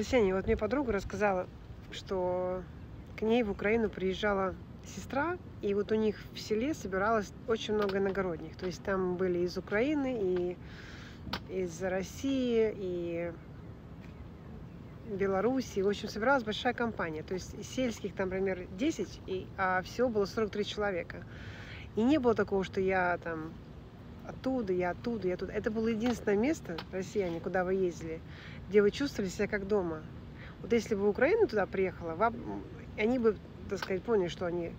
Россияне, вот мне подруга рассказала, что к ней в Украину приезжала сестра, и вот у них в селе собиралось очень много иногородних. То есть там были из Украины, и из России, и Белоруссии. В общем, собиралась большая компания. То есть сельских там, например, 10, и, а всего было 43 человека. И не было такого, что я там оттуда, я оттуда, я оттуда. Это было единственное место, россияне, куда вы ездили, где вы чувствовали себя как дома. Вот если бы Украина туда приехала, вам, они бы, так сказать, поняли, что они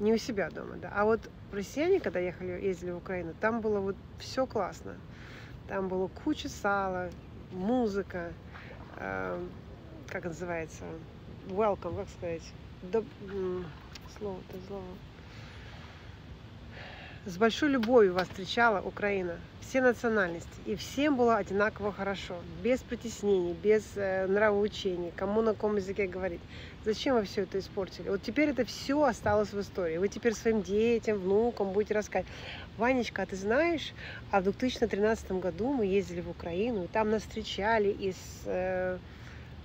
не у себя дома. Да. А вот россияне, когда ехали, ездили в Украину, там было вот все классно. Там было куча сала, музыка, э, как называется, welcome, как сказать, слово-то слово с большой любовью вас встречала Украина, все национальности, и всем было одинаково хорошо, без притеснений, без э, нравоучений, кому на каком языке говорить. Зачем вы все это испортили? Вот теперь это все осталось в истории. Вы теперь своим детям, внукам будете рассказывать. Ванечка, а ты знаешь, а в 2013 году мы ездили в Украину, и там нас встречали из, э,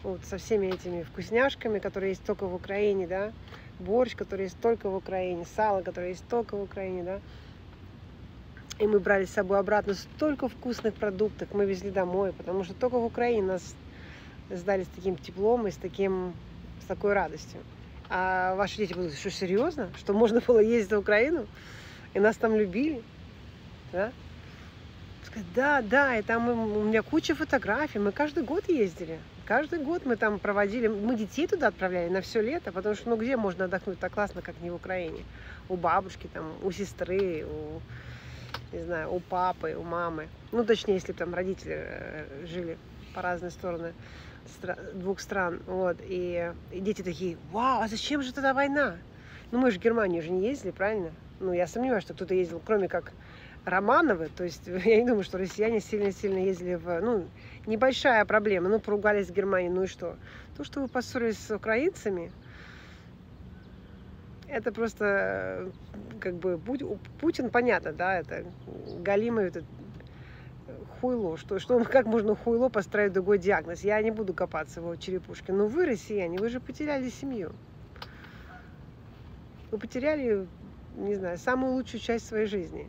вот, со всеми этими вкусняшками, которые есть только в Украине, да, борщ, который есть только в Украине, сало, которое есть только в Украине, да, и мы брали с собой обратно столько вкусных продуктов, мы везли домой, потому что только в Украине нас сдали с таким теплом и с, таким, с такой радостью. А ваши дети будут, что серьезно? Что можно было ездить в Украину? И нас там любили? Да? Сказать, да, да, и там у меня куча фотографий, мы каждый год ездили. Каждый год мы там проводили, мы детей туда отправляли на все лето, потому что ну где можно отдохнуть так классно, как не в Украине? У бабушки, там, у сестры, у не знаю, у папы, у мамы. Ну, точнее, если там родители э, жили по разные стороны двух стран. Вот, и, и дети такие, вау, а зачем же тогда война? Ну, мы же в Германию же не ездили, правильно? Ну, я сомневаюсь, что кто-то ездил, кроме как Романовы. То есть я не думаю, что россияне сильно-сильно ездили в... Ну, небольшая проблема. Ну, поругались с Германией, ну и что? То, что вы поссорились с украинцами, это просто э, как бы Путин, понятно, да, это галимый это хуйло, что, что как можно хуйло поставить другой диагноз. Я не буду копаться в его черепушке. Но вы, россияне, вы же потеряли семью. Вы потеряли, не знаю, самую лучшую часть своей жизни.